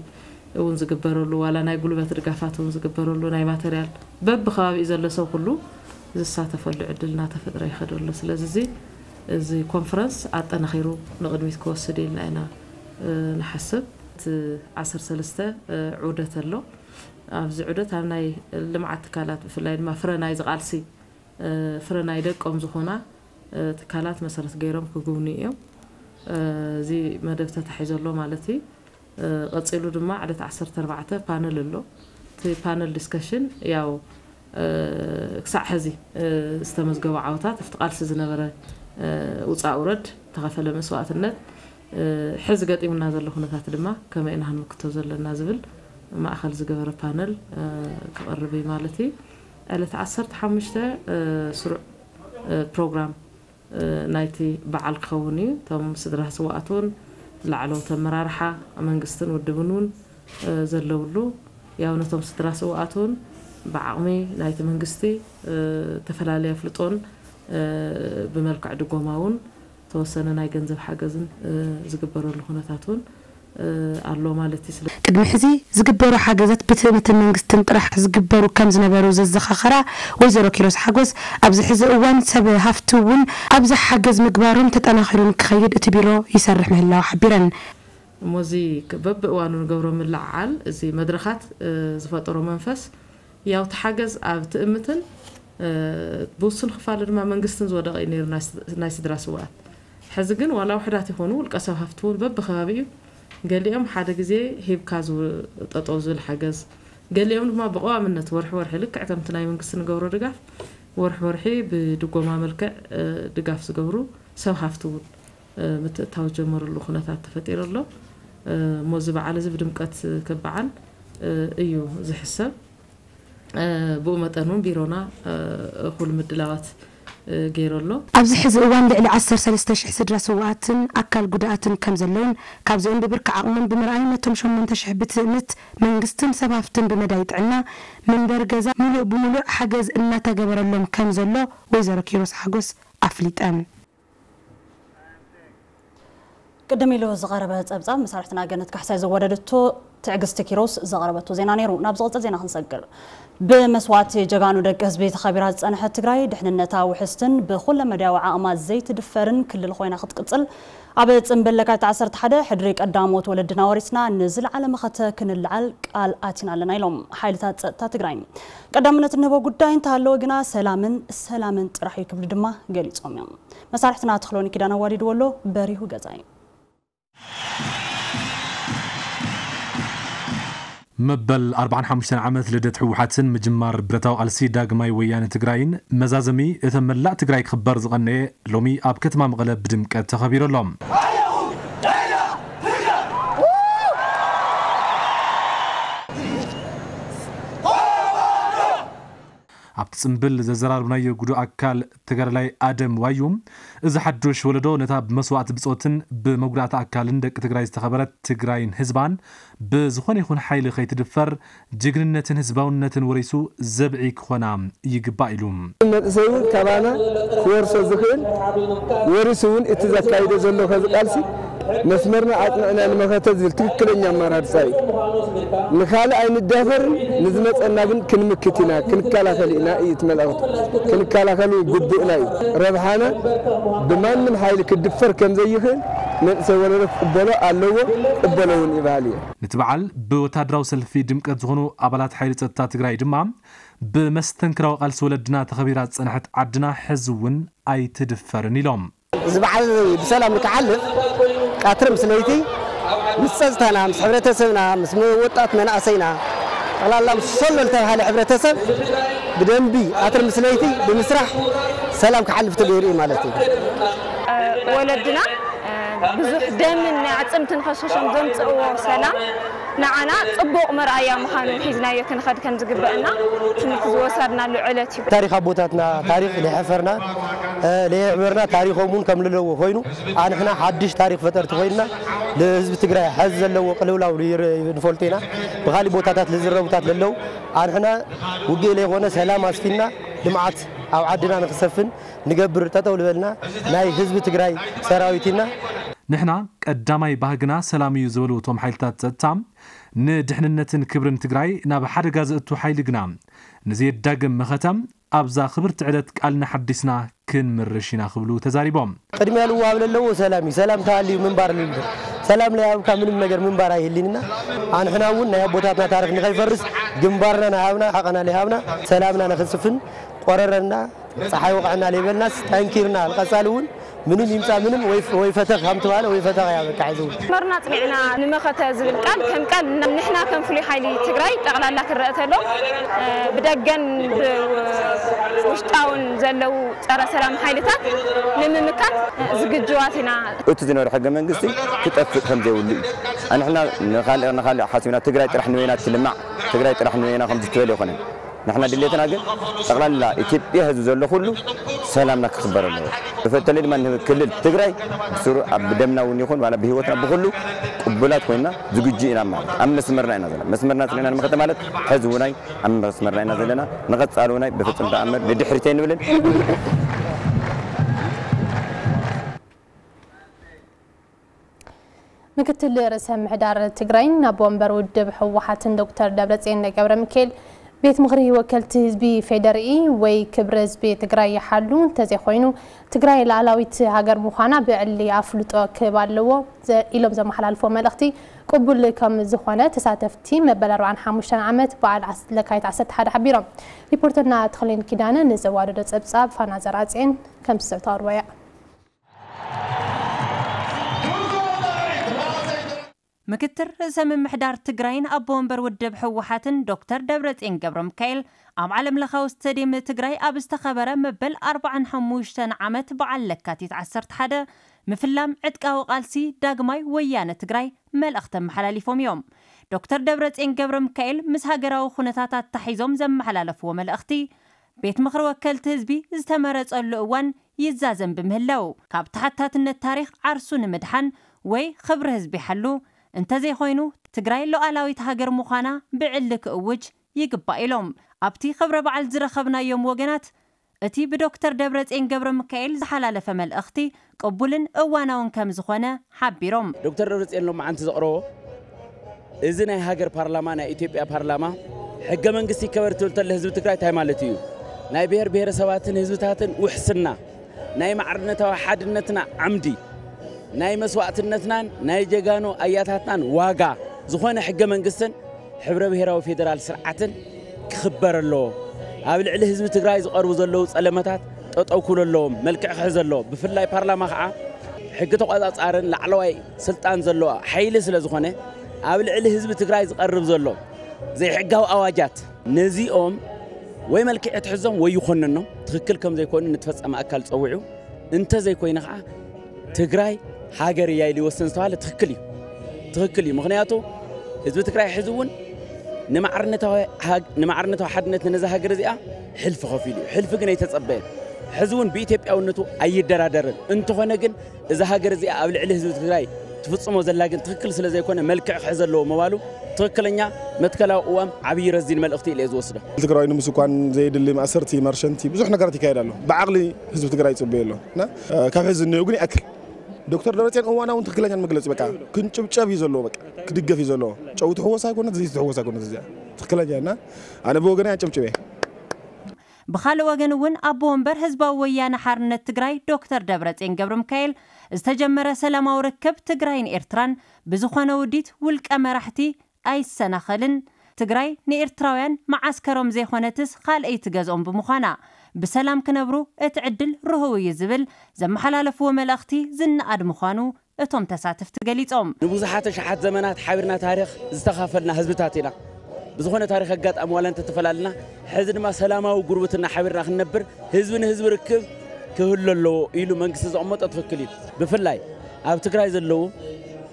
ونز قبرولو ولا ناي قلوبة دقافات ونز قبرولو ناي ماتريال باب خواب إزل لسو كلو زي الساتة فلو عدلنا تفدر يخدر لسلز زي زي كونفرنس عاد أنا خيرو نقدم يتكوصدي لنا نحسب عصر سلسته عودة له أنا أنا أنا أنا أنا أف أنا هناي لمعت أنا فلين ما أنا زغالسي فرناي أنا أم زخونا أنا مثلا غيرهم أنا يوم زي أنا دفت تحيز أنا مالتي قد أنا دماء على أنا تربعته بانل أنا تي بانل أنا ياو كسع أنا استمز جوا أنا افتقال سيزن أنا وصع ورد أنا مسوات النت أنا إيمان هذا أنا خلنا تعتلمه أنا إنها نكتوز أنا نازل ما أخل زجبرة بانل كقربي مالتي اللي تعصرت حمشته سرع برنامج نايتي بعل خوني تم سدره سواتون لعلو تمرارحة من قسطن والدبنون زلولو يا ونتم سدره سواتون بعمي نايتي من قسطي تفلالي فلتون بملك عدو قوماون توسنا نايجن زب زن زجبرة لخونة تاتون ኣሎ ማለት እዩ ቅድሚ ሕዚ ዝግበሩ ሓገዛት ብትእምትን መንግስትን ጥራሕ ዝግበሩ ከም ዝነበሩ ዘዘኻኽራ ወይዘሮ ኪሮስ ሓጎስ ኣብዚ ሕዚ እዋን ሰብ ሃፍቲ እውን ኣብዚ ሓገዝ ምግባሮም ተጠናኺሩ ንክኸይድ እቲ ቢሮ ይሰርሕ ምህላው ሓቢረን እሞ እዚ በብእዋኑ ንገብሮ ምልዓዓል እዚ መድረኻት ዝፈጠሮ መንፈስ ያው ተሓገዝ ኣብ ትእምትን ብውሱን ክፋል ድማ መንግስትን ዝወደቀ እዩ ነይሩ ናይ ስድራ ስውኣት ሕዚ ግን ዋላ ውሕዳት ይኮኑ ውልቀ ሰብ ሃፍቲ እውን በብከባቢ እዩ قاليهم حدا جزي هيب كازو تطوزل حجز قاليهم ما بقوا من نتورح ورح لك عتمت نايم قصنا جورو دقاف ورح ورحي بدقوا ما ملك دقاف سجورو سو هفتو مت توجه مر اللو خنا ثلاث الله موزب على زب دمكات كبعن ايو زحسب بو متنون بيرونا خل مدلات ገይሩ ኣሎ ኣብዚ ሕዚ እዋን ልዕሊ 1ሰለስተሽሕ ስድራ ሰዋኣትን ኣካል ጉዳኣትን ከም ዘለውን ካብዚኦም ብብርኪ ዓቕሞም ብምርኣይ ነቶም 8ን 8,000 ብትእምት መንግስትን ሰባፍትን ብመዳይ ጥዕና መንበር ገዛ ሙሉእ ብምሉእ ሓገዝ እናተገበረሎም ከም ዘሎ ወይዘሮ ኪሮስ ሓጎስ ኣፍሊጠን ቅድሚ ኢሉ ዝቐረበ ፀብጻብ መሳርሕትና ገነት ካሕሳይ ዘወደድቶ تعجست كيروس زغربت وزيناني رو نبزغلت زينا هنسجل بمسوات جغانو دك هزبيت خبيرات زانحة تقرأي دحن النتا وحستن بخل مداوعة أما زيت دفرن كل الخوين أخد قتل عبيت انبل لك حدا حدريك قداموت ولدنا ورسنا نزل على مخطة كن العلق قال آتنا لنا يلوم حالي تا تقرأي قدامنا تنبو قدين تهلو قنا سلامن سلامن راح يكبر دما قليت أميام مسارحتنا تخلوني كدانا واريد ولو باريهو قزاين مبل أربعة حمشان عمت لدت حوحات مجمار برتاو ألسي داغماي ويان تقرأين مزازمي إذا ملا تقرأي خبر زغني لومي أبكت ما مغلب بدمك تخبير اللوم ኣብቲ ፅምብል ዘዘራርብናዮ ጉዱ ኣካል ትግራላይ ኣደም ዋዩ እዚ ሓዱሽ ወለዶ ነታ ብመስዋዕቲ ብፆትን ብመጉዳእቲ ኣካልን ደቂ ትግራይ ዝተኸበረት ትግራይን ህዝባን ብዝኾነ ይኹን ሓይሊ ከይትድፈር ጅግንነትን ህዝባውነትን ወሪሱ ዘብዒ ክኾና ይግባእ ኢሉ መንእሰይ ካባና ክወርሶ ዝኽእል ወሪሱ እውን እቲ ዘካይደ ዘሎ ከዚ ቃልሲ መስመርና አጽናዕና ንመኸተ ዝብል ትክክለኛ አመራርፃ እዩ ንካልእ ኣይንዳፈርን ንዝመፀና ግን ክንምክት ኢና ክንከላኸል ኢና እዩ እቲ ክንከላኸል ግቡእና እዩ ረብሓና ብማንም ሓይሊ ክድፈር ከም ዘይኽእል መንእሰይ ወለዶ ክቅበሎ ኣለዎ ቅበሎ እውን ይበሃል እየ ነቲ በዓል ብወታደራዊ ሰልፊ ድምቀት ዝኾኑ ኣባላት ሓይሊ ፀጥታ ትግራይ ድማ ብመስተንክራዊ ቃልሲ ወለድና ተኸቢራ ዝፀንሐት ዓድና ሕዚ እውን ኣይትድፈርን ኢሎም እዚ በዓል ብሰላም ንክዓልፍ قاترم سليتي مسستنا مس حبرتسنا مس موطات من اسينا الله الله مسللت هاله حبرتسب بدنبي قاترم سليتي بمسرح سلام كحلفت غيري مالتي ولدنا بزح دم من عتم تنخشش عندهم تقوى سنة نعنا طبق مرايا مخانو حزنا يكن خد كان زقبنا تنفذ وصلنا لعلتي تاريخ بوتاتنا تاريخ اللي حفرنا اللي عمرنا تاريخه مون كمل له وفينو عن احنا حدش تاريخ فترة وفينا لازم تقرا حز اللي هو قلولا ولير نفولتينا بغالي بوتاتات لزر بوتات للو عن احنا وقيل لي غونا سلام اسفينا لمعت او عدنا نفسفن نقبر تتو لبلنا ناي حزب تقراي سراويتينا ንሕና ቀዳማይ ባህግና ሰላም እዩ ዝበሉ እቶም ሓይልታት ፀጥታ ንድሕንነትን ክብርን ትግራይ ናብ ሓደጋ ዘእቱ ሓይሊ ግና ንዘየዳግም መኸተም ኣብዛ ክብርቲ ዕለት ቃልና ሓዲስና ክንምርሽ ኢና ክብሉ ተዛሪቦም ቅድሚያ ልዋሃብ ዘለዎ ሰላም እዩ ሰላም ተሃልዩ ምንባር ልልበር ሰላም ለያብካ ምንም ነገር ምንባር ኣይህልንና ኣንሕና እውን ናይ ኣቦታትና ታሪክ ንኸይፈርስ ግንባርና ናሃብና ሓቐና ለይሃብና ሰላምና ንክንስፍን ቆረረና ፀሓይ ወቕዕና ለይበልናስ ጠንኪርና ንቐፃሊ እውን من اللي يمتع منهم ويفتغ هم تبالة ويفتغ يا بك عزول مرنا طبيعنا نمخت هذا القلب كان قال نحن نحنا كم فلي حالي تقرأي تغلى لك الرأة له آه، بدقن وشتاون زلو ترى سلام حالي تاك نم مكان زقد جواتنا اتزنور حق من قصدي تتأفق هم جولي نحنا نخالي نخالي حاسبنا تقرأي ترح نوينا تلمع تقرأي ترح نوينا خمس تولي وخنين ንሕና ድሌትና ግን ጠቕላላ ኢትዮጵያ ህዝቢ ዘሎ ኩሉ ሰላምና ክኽበር ኣለዎ ብፈተለይ ድማ ክልል ትግራይ ኣብ ደምና እውን ይኹን ዋላ ብሂወትና ብኩሉ ቅቡላት ኮይንና ዝግጁ ኢና ማለት ኣብ መስመርና ኢና ዘለና መስመርና ስለና ንመኸተ ማለት ሕዚ ኣብ መስመርና ኢና ዘለና ንቐፃሊ ውናይ ብፍፅም ተኣመር ንድሕሪተይ ንብልን ምክትል ርእሰ ምሕዳር ትግራይን ኣብ ወንበር ውድብ ህወሓትን ዶክተር ደብረፅዮን ገብረ ሚካኤል ቤት ምኽሪ ወከልቲ ህዝቢ ፌደርኢ ወይ ክብሪ ህዝቢ ትግራይ ይሓሉ እንተዘይ ኮይኑ ትግራይ ላዕላዊት ሃገር ምዃና ብዕሊ ኣፍልጦ ክህብ ኣለዎ ኢሎም ዘመሓላልፎ መልእኽቲ ቅቡል ከም ዝኾነ ተሳተፍቲ መበል 45 ዓመት በዓል ለካይት 11 ሓቢሮም ሪፖርተርና ተኽሊን ኪዳነ ንዘዋደዶ ፀብጻብ ፋና ዘርኣፅኤን ከም ዝስዕተቐርበ እያ مكتر رئيس من محدار تجرين أبو أمبر ودب حوحاتن دكتور دبرت إن قبر مكيل أم علم لخو استديم تجري أبستخبره مبل أربع حموش عمت بعلك كاتيت عسرت حدا مفلام عدك أو قالسي داقماي ويانا تجري مال أختم حلالي فوم يوم دكتور دبرت إن قبر مكيل مسهاجر أو خنثات تحيزم زم حلال فوم الأختي بيت مخر وكل تزبي استمرت اللؤوان يزازم بمهلو كاب تحتات التاريخ عرسون مدحن وي خبر هزبي حلو እንተዘይኮይኑ ትግራይ ሉኣላዊት ሃገር ምዃና ብዕሊ ክእውጅ ይግባእ ኢሎም ኣብቲ ክብረ በዓል ዝረኸብናዮም ወገናት እቲ ብዶክተር ደብረፅን ገብረ ሚካኤል ዝሓላለፈ መልእኽቲ ቅቡልን እዋናውን ከም ዝኾነ ሓቢሮም ዶክተር ደብረፅን ሎመዓንቲ ዘቕረቦ እዚ ናይ ሃገር ፓርላማ ናይ ኢትዮጵያ ፓርላማ ሕገ መንግስቲ ይከበር ትብል ተለ ህዝቢ ትግራይ እንታይ ማለት እዩ ናይ ብሔር ብሔረሰባትን ህዝብታትን ውሕስና ናይ ማዕርነታዊ ሓድነትና ዓምዲ ناي مسوات النتنان ناي جيغانو اياتاتنان واغا زخوان حق منقستن حبر بهرا وفيدرال سرعتن كخبر اللو هابل علي هزم تقرائز قربو زلو سألمتات تطو كل اللوم ملك احز اللو بفلاي بارلاما خعا حق تقوضات عارن لعلوي سلطان زلو حيل سلا زخوان هابل علي هزم تقرائز قرب زلو زي حقاو اواجات نزي اوم وي ملك اتحزم وي يخننو تخكلكم زي كون نتفس اما اكل تصوعو انت زي كوينخا تقرأي ሃገር እያ ኢሉ ይወስን ዝተባሃለ ትኽክል እዩ ትኽክል እዩ ምክንያቱ ህዝቢ ትግራይ ሕዚ እውን ንማዕርነታዊ ሓድነት ነዛ ሃገር እዚኣ ሕልፊ ከፊ ኢሉ እዩ ሕልፊ ግን ኣይተፀበየን ሕዚ እውን ብኢትዮጵያውነቱ ኣይደራደርን እንተኾነ ግን እዛ ሃገር እዚኣ ኣብ ልዕሊ ህዝቢ ትግራይ ትፍፅሞ ዘላ ግን ትኽክል ስለ ዘይኮነ መልክዕ ክሕ ዘለዎ ምባሉ ትኽክለኛ መትከላዊ እዋም ዓብዪ ረዚን መልእኽቲ ኢለ ዝወስዶ ትግራይ ንምስኳን ዘየድሊ ማእሰርቲ ማርሸንቲ ብዙሕ ነገራት ይካየድ ኣሎ ብዓቕሊ ህዝቢ ትግራይ ይፅበየ ኣሎ ካብ ሕዚ እኒኦ ግን ይኣክል ዶክተር ደብረፅዮን እዋናው ትክክለኛ መግለፂ በቃ ክንጭብጨብ እዩ ዘለዎ በቃ ክድገፍ እዩ ዘለዎ ጨው ትሕወሳ ይኮነት እዚ ትሕወሳ ይኮነት እዚኣ ትክክለኛ ና ኣነ ብወገና ጨብጭበ ብኻልእ ወገን እውን ኣቦ ወንበር ህዝባዊ ወያነ ሓርነት ትግራይ ዶክተር ደብረፅዮን ገብረ ሚካኤል ዝተጀመረ ሰላማዊ ርክብ ትግራይን ኤርትራን ብዝኾነ ውዲት ውልቀ መራሕቲ ኣይሰናኸልን ትግራይ ንኤርትራውያን መዓስከሮም ዘይኾነትስ ካልአይ ትገዝኦም ብምዃና بسلام كنبرو اتعدل رهو يزبل زمحلالفو ملاختي زن ادمخانو اتم تساتف تقليتهم نبوزحات شحات زمنات حابرنا تاريخ زتخافلنا هزبتاتنا بزخونا تاريخ قات اموالا تتفلالنا حزن ما سلاما وقربتنا حابرنا خنبر هزبن هزب ركب كهل اللو إلو منكس زعمت أتفكلي بفلاي أبتكر هذا اللو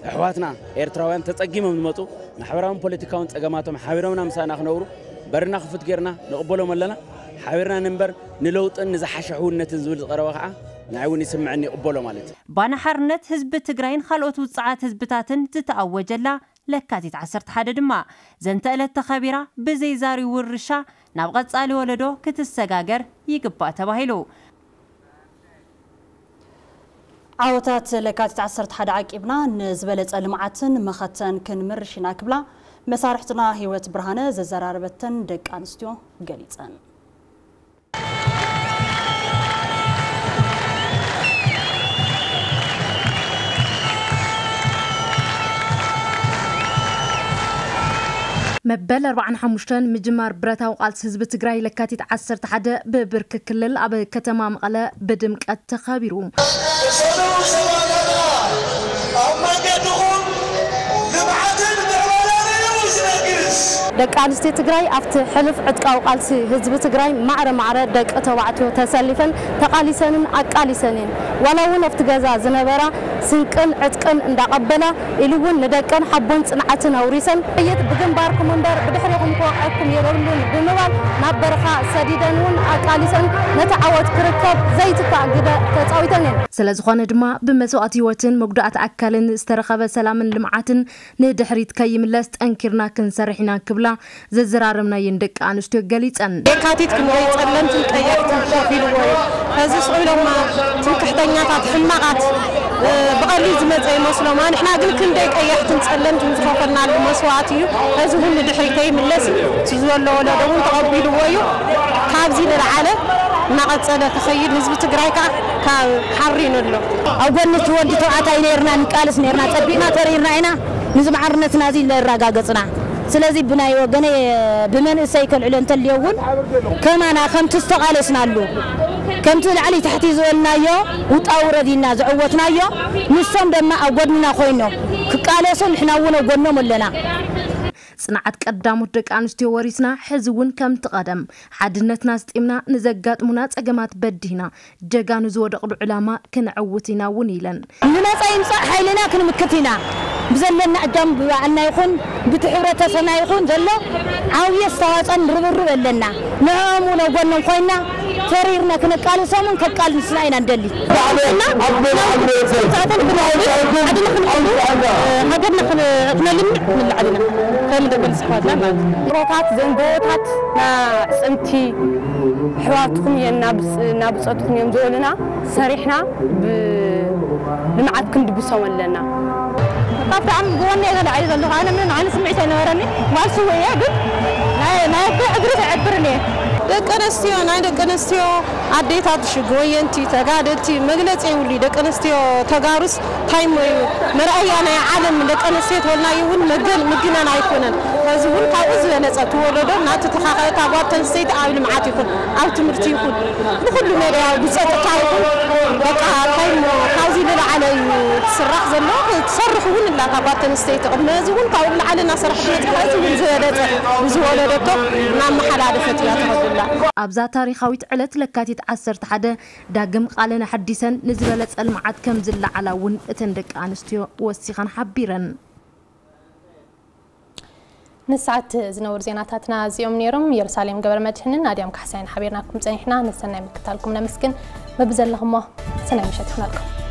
إحواتنا إيرتراوان تتأجيم من المطو نحورهم بوليتيكاون تأجاماتهم حاورهم نمسا نخنورو برنا خفت كيرنا نقبلهم لنا حبرنا نمبر نلوطن نزحشحو النتن زول قروا خا نعاون يسمعني قبولو مالتي بانا حرنت حزب تيغراين خلوت وصعات حزبتاتن تتاوجلا لكاتي تعسرت حدا دما زنت الى التخابرة بزي زاري ورشا نبقى تسالي ولدو كتسقاقر يقبا تباهيلو عوتات لكاتي تعسرت حدا عاك ابنا نزبلت المعاتن مخطن كن مرشينا كبلا مسارحتنا هيوت برهانة زرار بتن دك انستيو قليتن مبل 45 مجمار برتا وقالت حزب تجراي لكاتيت عسر تحدى ببرك كلل أبي كتمام على بدمك التخابيروم ደቂ ኣንስትዮ ትግራይ ኣብቲ ሕልፍ ዕጥቃዊ ቃልሲ ህዝቢ ትግራይ ማዕረ ማዕረ ደቂ ተባዕትዮ ተሰሊፈን ተቃሊሰንን ኣቃሊሰን እየን ዋላ እውን ኣብቲ ገዛ ዝነበራ ስንቅን ዕጥቅን እንዳቐበላ ኢሉ እውን ንደቀን ሓቦን ፅንዓትን ኣውሪሰን ጥይት ብግንባርኩም እምበር ብድሕሪኹም ክወቅዐኩም የብሉን ብምባል ናብ በረኻ ሰዲደን እውን ኣቃሊሰን ነቲ ዓወት ክርከብ ዘይትካእ ግደ ተፃዊተን እየን ስለዝኾነ ድማ ብመስዋእት ህይወትን መጉዳእቲ ኣካልን ዝተረኸበ ሰላምን ልምዓትን ንድሕሪት ከይምለስ ጠንኪርና ክንሰርሕ ኢና ክብላ ዝላ ዝዘራርብናየን ደቂ ኣንስትዮ ገሊፀን የካቲት ክንወይ ጸለምትን ቀየርትን ኮፍ ከዚ ስዑሎማ ስቑኢሎማ ትንክሕተኛታት ሕማቓት ብቐሊል ዝመፀ ይመስሎማ ንሕና ግን ክንደይ ቀያሕትን ጸለምትን ዝኸፈልናሉ መስዋዕት እዩ እዚ እውን ንድሕሪ ከይምለስ እቲ ዘለዎ ወለዶ እውን ተቐቢልዎ እዩ ካብዚ ንላዓለ እናቐፀለ ክኸይድ ህዝቢ ትግራይ ከዓ ካብ ሓሪኑ ኣሎ ኣብ ጎኒ እቲ ወዲ ተባዕታይ ነርና ንቃልስ ነርና ፀቢቕና ተሪርና ኢና ንዝማዕርነትና እዚ ነረጋገፅና ስለዚ ብናይ ወገነ ብመንእሰይ ከልዕሎ እንተልዮ እውን ከማና ከምቲ ዝተቓለስናሉ ከምቲ ላዕሊ ታሕቲ ዝበልናዮ ውጣ ውረዲና ዝዕወትናዮ ንሶም ድማ ኣብ ጎድንና ኮይኖም ክቃለሶ ንሕና እውን ኣብ ጎድኖም ኣለና صناعت قدامت دق انستي وريسنا حزو ون كم تقدم حدنتنا استيمنا نزغات منا صقمات بدينا جغان زودق العلماء كنعوتينا ونيلن من صايم صح حيلنا كنمكتينا بزلنا اجام بعنا يخون بتحرته سنا يخون زلو عاويه استواصن ربرب لنا نعم ونقولن خوينا فيريرنا كنقال سامن كقال نسنا هنا ندلي أنا ساعتين بنقول عدنا خن هدرنا خن نلم من العدنا كم دقل صحاتنا روتات زنبوتات نا سمتي حواتكم يا نابس نابساتكم يوم زولنا سريحنا ب ልምዓትክን ድግሶም ኣለና ካብቲ ዓም ዝጎወኒ እየ ተላዓሊ ዘለኹ ኣነ ምን ኣነ ስምዒት ኣይነበረኒ ማልሲ ወይ እየ ግን ናይ ኣቦ እግሪ ተዕብርን እየ They're gonna steal, and de conexión, gonna steal. آدی تادش گویانتی تگادتی مغلتی ولی دکانستیو تگاروس تایم مرایانه عالم دکانستیو ولایون مگل مگینا نایکنن از ون کاوز و نت تو ولدم نت تحقیق تابوتن سید عالم عاتی خود عالت مرتی خود نخود مرای بسات تایم دکا تایم کاوزی در علی سرخ زنگ سرخ ون لقا تابوتن سید قبلا از ون کاوز علی نسرخ ون تحقیق ون زیادت ون زوال دکتر نام حلال فتیات خود الله ابزار تاریخ ویت علت لکاتی ዓሰርተ ሓደ ዳግም ቃለን ሓዲሰን ንዝበለፀ ልምዓት ከም ዝለዓላ እውን እተን ደቂ ኣንስትዮ ወሲኸን ሓቢረን ንሰዓት ዝነበሩ ዜናታትና እዚኦም ነይሮም ኢየሩሳሌም ገበረ መድሕንን ናድያም ካሕሳይን ሓቢርናኩም ፀኒሕና ንሰናይ ምክታልኩም ነመስግን መብዘለኹሞ ሰናይ ምሸት ይኹነልኩም